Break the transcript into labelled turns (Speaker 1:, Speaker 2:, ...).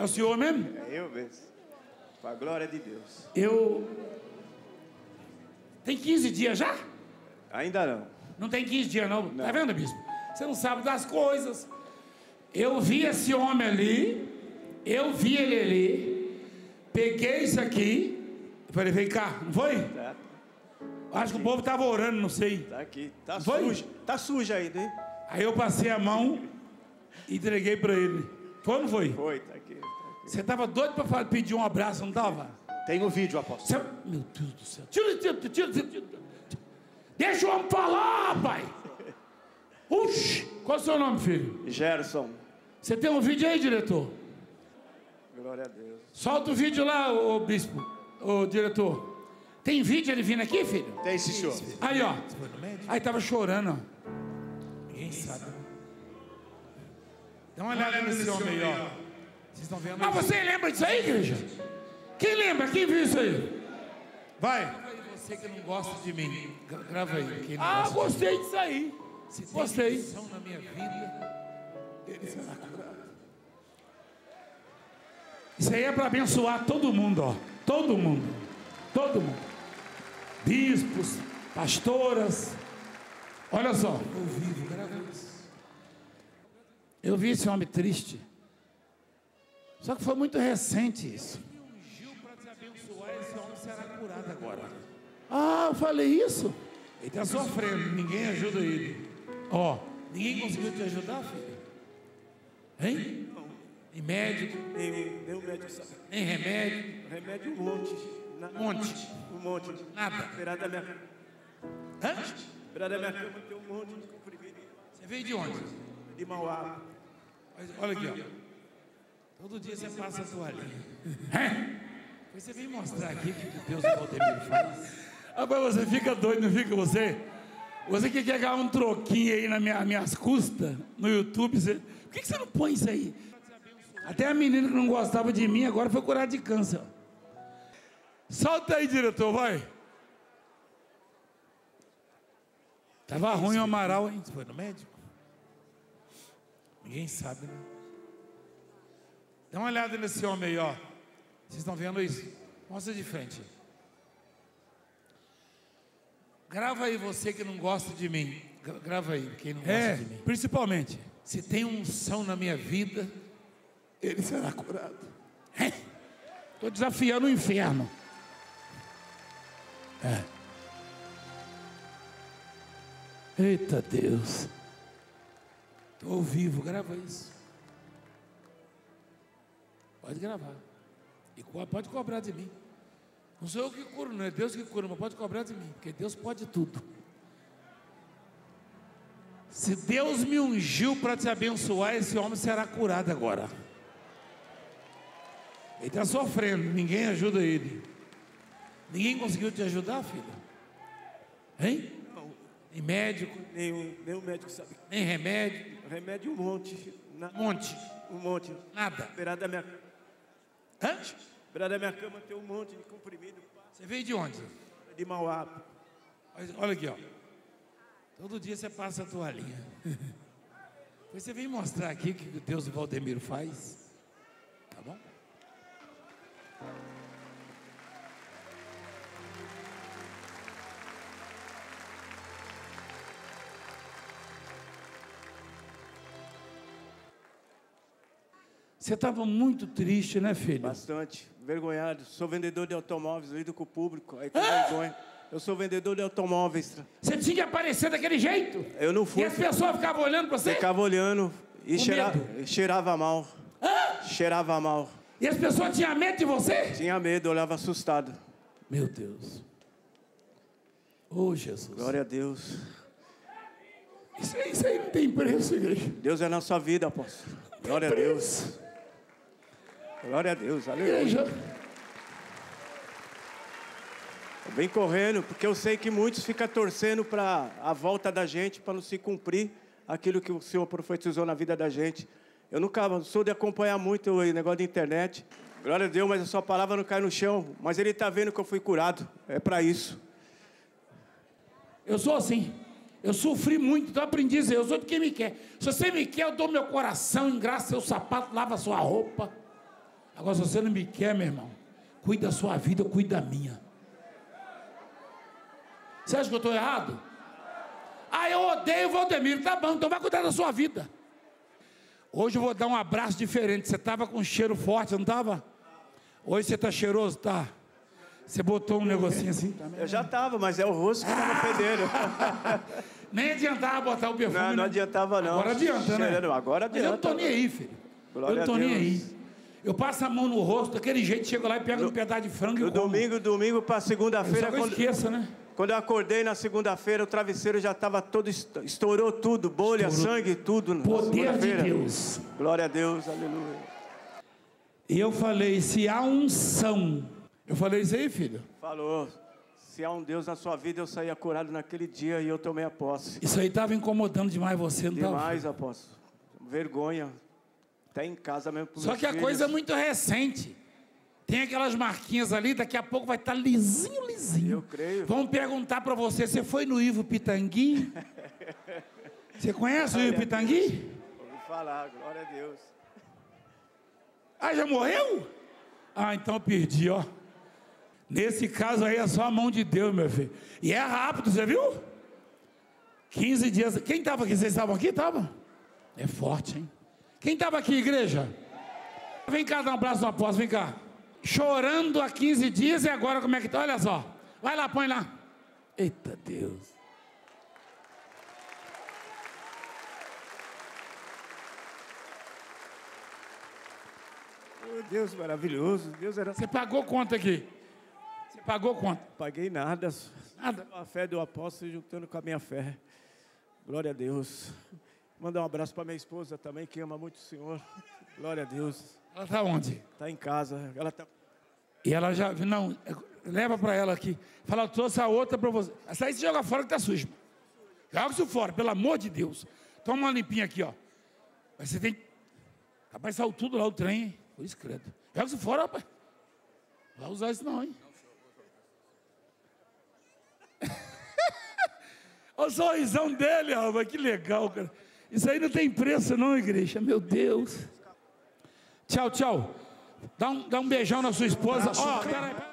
Speaker 1: É o senhor mesmo?
Speaker 2: É eu mesmo. Com a glória de Deus.
Speaker 1: Eu. Tem 15 dias já?
Speaker 2: Ainda não.
Speaker 1: Não tem 15 dias, não. Tá
Speaker 2: Não.
Speaker 1: vendo, bispo? Você não sabe das coisas. Eu vi esse homem ali, eu vi ele ali, peguei isso aqui, falei, vem cá, não foi?
Speaker 2: Tá,
Speaker 1: Acho que o povo estava orando, não sei.
Speaker 2: tá aqui. Tá sujo. Tá sujo ainda, hein?
Speaker 1: Aí eu passei a mão e entreguei para ele. Foi ou não foi?
Speaker 2: Foi, tá aqui. tá aqui.
Speaker 1: Você estava doido para pedir um abraço, não estava?
Speaker 2: Tem o vídeo, apóstolo.
Speaker 1: Você- Meu Deus do céu. Tira, tira, tira, tira, tira. Deixa o homem falar, pai. Uxi. Qual é o seu nome, filho?
Speaker 2: Gerson.
Speaker 1: Você tem um vídeo aí, diretor?
Speaker 2: Glória a Deus.
Speaker 1: Solta o vídeo lá, ô bispo, ô diretor. Tem vídeo ele vindo aqui, filho?
Speaker 2: Tem esse senhor.
Speaker 1: Aí, ó. Aí tava chorando, ó. Ninguém sabe. Dá uma olhada nesse homem aí, ó. Vocês estão vendo? Ah, você lembra disso aí, igreja? Quem lembra? Quem viu isso aí? Vai. Você que não gosta de mim, gra- grava aí. Quem não ah, gostei disso aí. Gostei. na minha vida, ele será curado. Isso aí é para abençoar todo mundo, ó. Todo mundo. Todo mundo. Bispos, pastoras. Olha só. Eu vivo, grava isso. Eu vi esse homem triste. Só que foi muito recente isso. Ah, eu falei isso? Ele está sofrendo, ninguém ajuda ele. Ó, ninguém conseguiu te ajudar, filho? Hein? Nem médico,
Speaker 2: Nem, nem o médico sabe.
Speaker 1: nem remédio,
Speaker 2: Remédio um monte. Na,
Speaker 1: um monte.
Speaker 2: Um monte.
Speaker 1: Nada.
Speaker 2: Beirada da minha,
Speaker 1: Hã?
Speaker 2: beirada da minha cama tem um monte de comprimido.
Speaker 1: Você veio de onde?
Speaker 2: De Mauá.
Speaker 1: Olha aqui, ó. Todo dia você passa a toalhinha. É? Pois você vem mostrar aqui o que Deus Valdemiro faz. Rapaz, você fica doido, não fica você? Você que quer ganhar um troquinho aí nas minha, minhas custas no YouTube, você... por que, que você não põe isso aí? Até a menina que não gostava de mim agora foi curada de câncer. Solta aí, diretor, vai. Tava ruim o Amaral, hein? Você foi no médico? Ninguém sabe, né? Dá uma olhada nesse homem aí, ó. Vocês estão vendo isso? Mostra de frente. Grava aí você que não gosta de mim. Gra- Grava aí, quem não gosta
Speaker 3: É,
Speaker 1: de mim. Principalmente. Se tem unção na minha vida, ele será curado. Estou desafiando o inferno. É. Eita Deus. Estou ao vivo, grava isso. Pode gravar. E pode cobrar de mim. Não sou eu que curo, não é Deus que cura, mas pode cobrar de mim, porque Deus pode tudo. Se Deus me ungiu para te abençoar, esse homem será curado agora. Ele está sofrendo, ninguém ajuda ele. Ninguém conseguiu te ajudar, filho? Hein? Nem médico,
Speaker 2: Nem o, nem o médico sabe.
Speaker 1: nem remédio,
Speaker 2: Remédio um monte. Na,
Speaker 1: um monte,
Speaker 2: um monte.
Speaker 1: nada.
Speaker 2: Beirada da minha,
Speaker 1: Hã?
Speaker 2: beirada da minha cama tem um monte de comprimido.
Speaker 1: Você veio de onde?
Speaker 2: De Mauá.
Speaker 1: Olha aqui, ó. Todo dia você passa a toalhinha. Você vem mostrar aqui o que Deus Valdemiro faz. Tá bom? Você estava muito triste, né, filho?
Speaker 2: Bastante. Vergonhado. Sou vendedor de automóveis, lido com o público. Aí com vergonha. Eu sou vendedor de automóveis.
Speaker 1: Você tinha que aparecer daquele jeito.
Speaker 2: Eu não
Speaker 1: E
Speaker 2: fui.
Speaker 1: as pessoas ficavam olhando para você.
Speaker 2: Ficava olhando e cheira- cheirava mal. Cheirava mal.
Speaker 1: E as pessoas tinham medo de você.
Speaker 2: Tinha medo, olhava assustado.
Speaker 1: Meu Deus. Oh, Jesus.
Speaker 2: Glória a Deus.
Speaker 1: Isso, aí- isso aí não tem preço, igreja.
Speaker 2: Deus é na sua vida, apóstolo. Glória a Deus. Glória a Deus. Aleluia.
Speaker 1: Igreja.
Speaker 2: Eu venho correndo, porque eu sei que muitos ficam torcendo para a volta da gente, para não se cumprir aquilo que o Senhor profetizou na vida da gente. Eu nunca sou de acompanhar muito o negócio de internet. Glória a Deus, mas a sua palavra não cai no chão. Mas Ele está vendo que eu fui curado. É para isso.
Speaker 1: Eu sou assim. Eu sofri muito, então aprendi a dizer, eu sou de quem me quer. Se você me quer, eu dou meu coração, engraça seu sapato, lava sua roupa. Agora, se você não me quer, meu irmão, cuida da sua vida, eu cuido da minha. Você acha que eu estou errado? Ah, eu odeio o Valdemiro. Tá bom, então vai cuidar da sua vida. Hoje eu vou dar um abraço diferente. Você estava com um cheiro forte, não estava? Hoje você está cheiroso? Tá. Você botou um negocinho assim?
Speaker 2: Eu já estava, mas é o rosto que estava fedendo.
Speaker 1: Nem adiantava botar o perfume.
Speaker 2: Não, não
Speaker 1: né?
Speaker 2: adiantava não.
Speaker 1: Agora adianta, né?
Speaker 2: Cheirando, Agora
Speaker 1: Mas eu não
Speaker 2: adianta.
Speaker 1: estou nem aí, filho.
Speaker 2: Glória
Speaker 1: eu não estou nem aí. Eu passo a mão no rosto, daquele jeito, chego lá e pego um pedaço de frango e como.
Speaker 2: domingo, domingo para
Speaker 1: Só
Speaker 2: segunda-feira,
Speaker 1: que eu
Speaker 2: quando,
Speaker 1: esqueça, né?
Speaker 2: quando eu acordei na segunda-feira, o travesseiro já estava todo, est- estourou tudo, bolha,
Speaker 1: Estourou.
Speaker 2: sangue, tudo. na
Speaker 1: Poder de. Deus.
Speaker 2: Glória a Deus, aleluia.
Speaker 1: E eu falei, se há unção. Eu falei isso aí, filho.
Speaker 2: Falou, se há um Deus na sua vida, eu saía curado naquele dia e eu tomei a posse.
Speaker 1: Isso aí estava incomodando demais você, não estava?
Speaker 2: Demais, apóstolo. Vergonha. Até em casa mesmo.
Speaker 1: Só que a
Speaker 2: filhos.
Speaker 1: coisa é muito recente. Tem aquelas marquinhas ali, daqui a pouco vai estar lisinho, lisinho.
Speaker 2: Eu creio.
Speaker 1: Vão perguntar para você, você foi no Ivo Pitangui? Você conhece o Ivo Pitangui?
Speaker 2: Ouvi falar, glória a Deus.
Speaker 1: Ah, já morreu? Ah, então eu perdi, ó. Nesse caso aí é só a mão de Deus, meu filho. E é rápido, você viu? 15 dias. Quem estava aqui? Vocês estavam aqui? Estavam? É forte, hein? Quem estava aqui, igreja? Vem cá dar um abraço no apóstolo, vem cá. Chorando há 15 dias e agora como é que tá? Olha só. Vai lá, põe lá. Eita Deus.
Speaker 2: Oh, Deus maravilhoso. Deus era.
Speaker 1: Você pagou quanto aqui? Você pagou quanto?
Speaker 2: Paguei nada.
Speaker 1: Nada.
Speaker 2: A fé do apóstolo juntando com a minha fé. Glória a Deus. Mandar um abraço para minha esposa também, que ama muito o Senhor. Glória a Deus.
Speaker 1: Ela está onde?
Speaker 2: Está em casa. Ela tá.
Speaker 1: E ela já, não, leva para ela aqui. Fala, eu trouxe a outra para você. Essa aí você joga fora que tá sujo. Joga isso fora, pelo amor de Deus. Toma uma limpinha aqui, ó. Mas você tem. Rapaz, saiu tudo lá o trem, hein? Por isso, credo. Joga isso fora, rapaz. Não vai usar isso não, hein? Olha o sorrisão dele, rapaz, que legal, cara. Isso aí não tem preço, não, igreja. Meu Deus. Tchau, tchau. Dá um, dá um beijão na sua esposa. Ó, peraí, peraí.